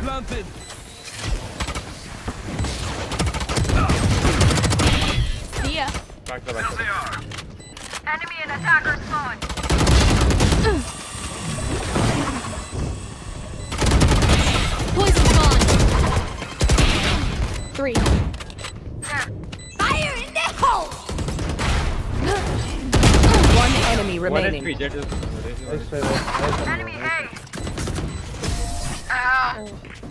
planted. See ya. Backla backla. Enemy and attacker spawn. Poison gone. Three. There. Fire in the hole. One enemy One remaining. HP, Jett is. Nice try, bro. Nice one, Enemy Ah.